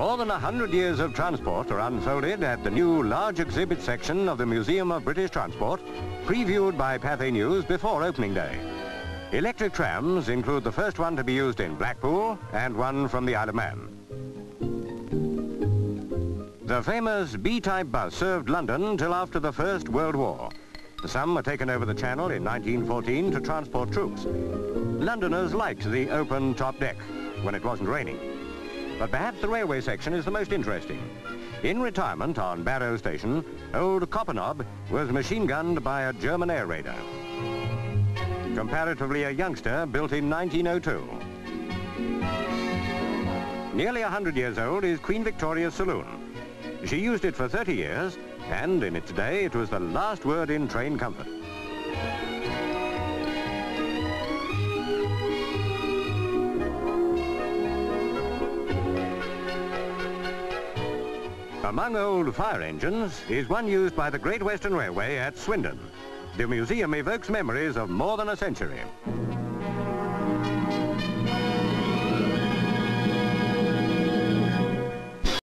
More than a hundred years of transport are unfolded at the new large exhibit section of the Museum of British Transport, previewed by Pathé News before opening day. Electric trams include the first one to be used in Blackpool and one from the Isle of Man. The famous B-type bus served London till after the First World War. Some were taken over the Channel in 1914 to transport troops. Londoners liked the open top deck when it wasn't raining. But perhaps the railway section is the most interesting. In retirement on Barrow Station, old Coppernob was machine-gunned by a German air raider. Comparatively a youngster built in 1902. Nearly 100 years old is Queen Victoria's Saloon. She used it for 30 years, and in its day it was the last word in train comfort. Among old fire engines is one used by the Great Western Railway at Swindon. The museum evokes memories of more than a century.